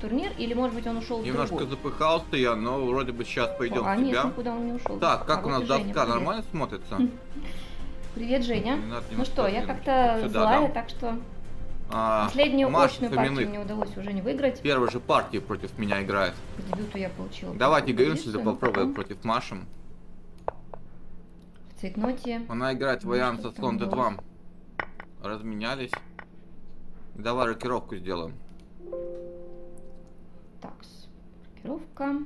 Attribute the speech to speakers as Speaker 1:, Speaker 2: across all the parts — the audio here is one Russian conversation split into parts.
Speaker 1: турнир, или, может быть, он ушел в
Speaker 2: Немножко запыхался я, но вроде бы сейчас пойдем
Speaker 1: а,
Speaker 2: в
Speaker 1: нет,
Speaker 2: тебя.
Speaker 1: никуда он не ушел.
Speaker 2: Так, как
Speaker 1: А,
Speaker 2: у
Speaker 1: вот
Speaker 2: нас
Speaker 1: Женя,
Speaker 2: доска
Speaker 1: привет.
Speaker 2: нормально смотрится?
Speaker 1: Привет, Женя. Ну
Speaker 2: немножко
Speaker 1: что, я как-то злая, так что
Speaker 2: А,
Speaker 1: последнюю
Speaker 2: Маша
Speaker 1: очную партию мне удалось уже не выиграть.
Speaker 2: первой же партии против меня играет.
Speaker 1: По дебюту я получила.
Speaker 2: Давайте
Speaker 1: но
Speaker 2: попробуем против Маши.
Speaker 1: В цветноте.
Speaker 2: Она играет вариант со слон
Speaker 1: там
Speaker 2: d2. Разменялись. Давай рокировку сделаем.
Speaker 1: Рокировка.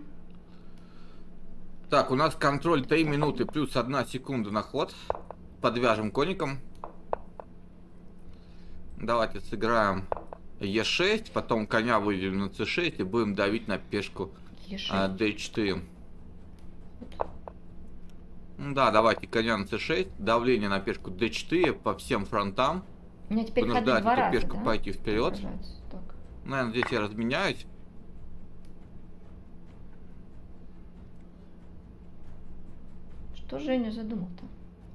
Speaker 2: Так, у нас контроль 3 минуты плюс 1 секунда на ход. Подвяжем коником. Давайте сыграем Е6, потом коня выведем на С6 и будем давить на пешку
Speaker 1: Е6.
Speaker 2: а, D4. Ну Да, давайте коня на C6, давление на пешку D4 по всем фронтам.
Speaker 1: У меня теперь
Speaker 2: Понуждать эту
Speaker 1: раза,
Speaker 2: пешку
Speaker 1: да?
Speaker 2: пойти вперед. Наверное, здесь я разменяюсь.
Speaker 1: Что Женя задумал-то?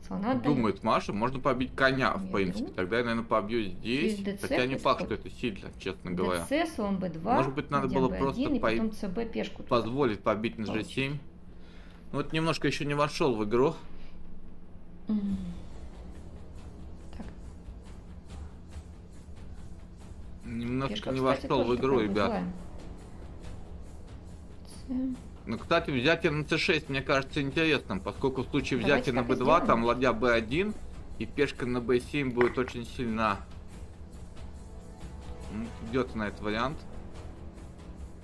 Speaker 1: Слона отдает.
Speaker 2: Думает Маша, можно побить коня, в
Speaker 1: Я
Speaker 2: принципе.
Speaker 1: беру.
Speaker 2: Тогда я, наверное, побью здесь.
Speaker 1: Здесь
Speaker 2: Хотя не факт, что это сильно, честно говоря.
Speaker 1: ДЦ, слон Б2.
Speaker 2: Может быть, надо было
Speaker 1: B1,
Speaker 2: просто
Speaker 1: и
Speaker 2: по-
Speaker 1: потом ЦБ пешку. туда.
Speaker 2: Позволить побить на G7. Ну, вот немножко еще не вошел в игру.
Speaker 1: Так,
Speaker 2: Немножко
Speaker 1: пешка,
Speaker 2: не вошел в игру, ребят.
Speaker 1: злая.
Speaker 2: Ну, кстати, взятие на c6 мне кажется интересным, поскольку в случае
Speaker 1: Давайте
Speaker 2: взятия на
Speaker 1: так и
Speaker 2: b2
Speaker 1: сделаем.
Speaker 2: там ладья b1 и пешка на b7 будет очень сильна. Ну, Идет на этот вариант.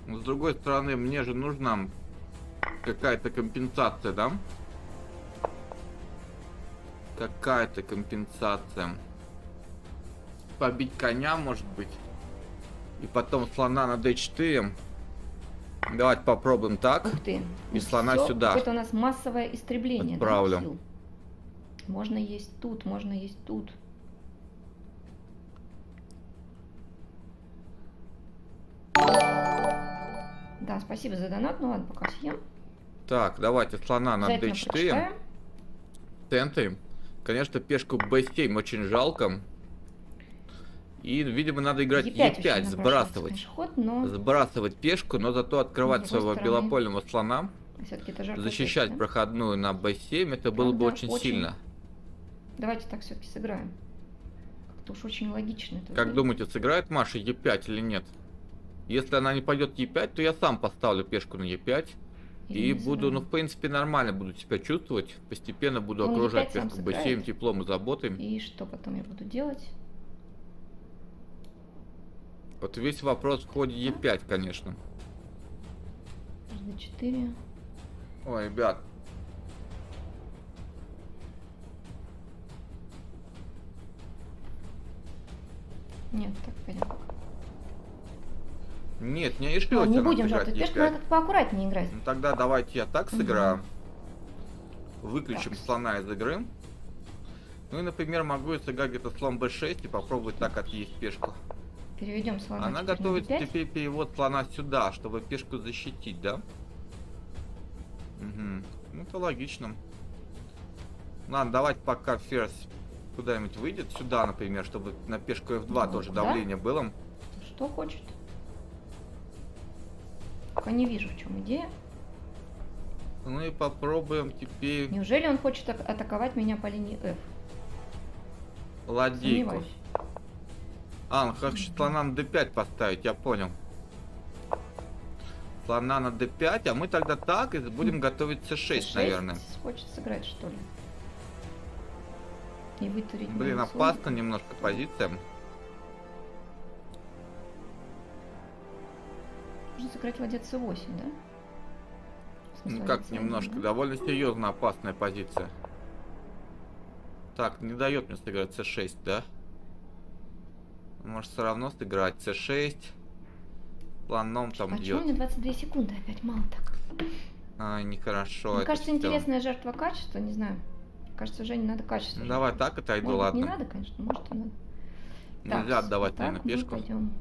Speaker 2: Но с другой стороны, мне же нужна какая-то компенсация, да? Какая-то компенсация. Побить коня, может быть. И потом слона на d4. Давайте попробуем так.
Speaker 1: Ух ты.
Speaker 2: И слона
Speaker 1: Всё,
Speaker 2: сюда.
Speaker 1: Какое-то у нас массовое истребление. да,
Speaker 2: Отправлю.
Speaker 1: сил. Можно есть тут, можно есть тут. Да, спасибо за донат. Ну ладно, пока съем.
Speaker 2: Так, давайте слона на
Speaker 1: Обязательно
Speaker 2: d4.
Speaker 1: прочитаем.
Speaker 2: Центре. Конечно, пешку b7 очень жалко. И, видимо, надо играть
Speaker 1: E5
Speaker 2: e5,
Speaker 1: очень напрашивается,
Speaker 2: сбрасывать.
Speaker 1: конечно, ход, но
Speaker 2: Сбрасывать пешку, но зато открывать своего
Speaker 1: стороны.
Speaker 2: белопольного слона, защищать
Speaker 1: да?
Speaker 2: проходную на b7, это было бы
Speaker 1: Правда,
Speaker 2: очень,
Speaker 1: очень.
Speaker 2: сильно.
Speaker 1: Давайте так все-таки сыграем. Как-то уж очень логично это
Speaker 2: Как
Speaker 1: выглядит.
Speaker 2: думаете, сыграет Маша e5 или нет? Если она не пойдет e5, то я сам поставлю пешку на e5.
Speaker 1: Или
Speaker 2: И буду, ну, в принципе, нормально буду себя чувствовать. Постепенно буду
Speaker 1: Он
Speaker 2: окружать
Speaker 1: E5 сам
Speaker 2: пешку b7
Speaker 1: сыграет.
Speaker 2: теплом и заботой.
Speaker 1: И что потом я буду делать?
Speaker 2: Вот весь вопрос в ходе e5, конечно.
Speaker 1: d4.
Speaker 2: Ой, ребят.
Speaker 1: Нет, так пойдем.
Speaker 2: Нет, не решил.
Speaker 1: Ну, не будем жертвовать пешку,
Speaker 2: e5.
Speaker 1: надо как поаккуратнее играть.
Speaker 2: Ну тогда давайте я так сыграю. Выключим
Speaker 1: Так.
Speaker 2: слона из игры. Ну и, например, могу сыграть где-то слон b6 и попробовать так отъесть пешку.
Speaker 1: Переведем слона
Speaker 2: Она готовит
Speaker 1: d5.
Speaker 2: теперь перевод слона сюда, чтобы пешку защитить, да? Угу. Ну это логично. Ладно, давайте пока ферзь куда-нибудь выйдет. Сюда, например, чтобы на пешку f2
Speaker 1: Ну,
Speaker 2: тоже
Speaker 1: да.
Speaker 2: давление было.
Speaker 1: Что хочет? Пока не вижу, в чем идея.
Speaker 2: Ну и попробуем теперь
Speaker 1: Неужели он хочет ак- атаковать меня по линии F?
Speaker 2: ладейку.
Speaker 1: Сомневаюсь.
Speaker 2: А, он хочет слона на d5 поставить, я понял. Слона на d5, а мы тогда так и будем готовить c6,
Speaker 1: C6
Speaker 2: наверное.
Speaker 1: Хочет сыграть, что ли? И вытурить
Speaker 2: Блин, опасно немножко позиция.
Speaker 1: Можно сыграть ладья C8, да?
Speaker 2: Ну как
Speaker 1: C1,
Speaker 2: немножко,
Speaker 1: да?
Speaker 2: довольно серьезно опасная позиция. Так, не дает мне сыграть c6, да? Может все равно сыграть c6. Планом там
Speaker 1: Почему
Speaker 2: бьет.
Speaker 1: мне 22 секунды опять мало так?
Speaker 2: Ай, нехорошо.
Speaker 1: Мне кажется,
Speaker 2: всё.
Speaker 1: интересная жертва качества, не знаю. Кажется, Жене надо качество.
Speaker 2: Ну давай так отойду,
Speaker 1: Может
Speaker 2: ладно.
Speaker 1: не надо, конечно, может и надо.
Speaker 2: Нельзя отдавать,
Speaker 1: так
Speaker 2: наверное,
Speaker 1: мы
Speaker 2: пешку.
Speaker 1: пойдем.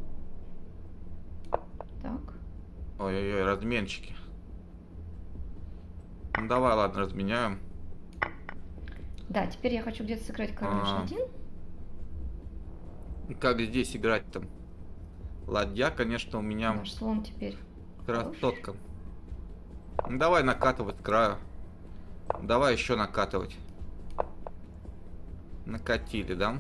Speaker 1: Так.
Speaker 2: Ой-ой-ой, разменчики. Ну давай, ладно, разменяем.
Speaker 1: Да, теперь я хочу где-то сыграть король
Speaker 2: А.
Speaker 1: H1.
Speaker 2: Как здесь играть там? Ладья, конечно, у меня
Speaker 1: Наш слон теперь.
Speaker 2: красотка. Ну, давай накатывать краю. Давай еще накатывать. Накатили, да?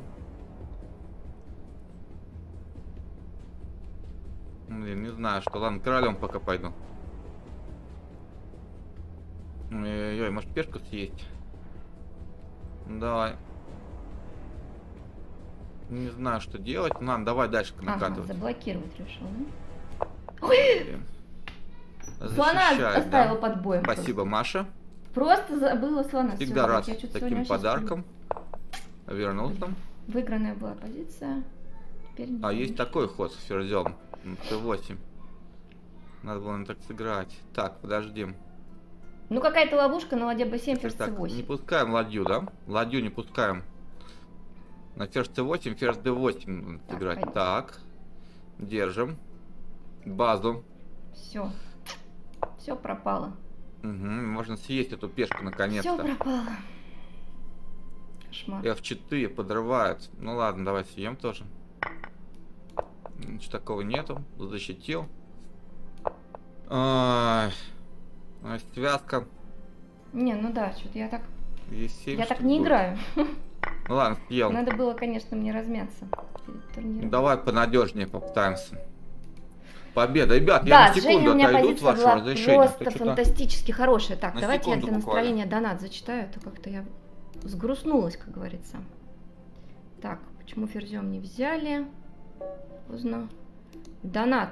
Speaker 2: Блин, не знаю, что. Ладно, королем пока пойду. Ой-ой-ой, может пешку съесть? Давай. Не знаю, что делать. Ладно, давай дальше
Speaker 1: Ага,
Speaker 2: накатывать.
Speaker 1: заблокировать решил, да? Ой, слона оставила
Speaker 2: да?
Speaker 1: под боем.
Speaker 2: Спасибо, Маша.
Speaker 1: Просто, Просто забыла слона.
Speaker 2: Всегда
Speaker 1: Всё,
Speaker 2: рад
Speaker 1: я
Speaker 2: таким
Speaker 1: вообще
Speaker 2: подаркам. Вернулся.
Speaker 1: сплю. Выигранная была позиция. Теперь
Speaker 2: А есть такой ход с ферзем. Т8. Надо было не так сыграть. Так, подождим.
Speaker 1: Ну какая-то ловушка на ладья b7, ферзь
Speaker 2: Так,
Speaker 1: c8.
Speaker 2: не пускаем ладью, да? Ладью не пускаем. На ферзь c8, ферзь d8 надо
Speaker 1: Так,
Speaker 2: сыграть.
Speaker 1: пойдем.
Speaker 2: Так. Держим. Базу.
Speaker 1: Все. Все пропало.
Speaker 2: Угу, можно съесть эту пешку
Speaker 1: Все
Speaker 2: наконец-то.
Speaker 1: пропало. Кошмар.
Speaker 2: F4 подрывает. Ну ладно, давай съем тоже. Ничего такого нету. Защитил. Ай, связка.
Speaker 1: Не, ну да, что-то я так,
Speaker 2: E7,
Speaker 1: я так не
Speaker 2: будет?
Speaker 1: играю.
Speaker 2: Ну ладно, съел.
Speaker 1: Надо было, конечно, мне размяться перед турниром.
Speaker 2: Давай понадежнее попытаемся. Победа. Ребят,
Speaker 1: Да,
Speaker 2: я на секунду
Speaker 1: у меня
Speaker 2: отойду с вашего разрешения.
Speaker 1: просто фантастически хорошая. Так,
Speaker 2: На
Speaker 1: давайте я для
Speaker 2: буквально.
Speaker 1: настроения донат зачитаю, а то как-то я сгрустнулась, как говорится. Так, почему ферзем не взяли? Поздно. Донат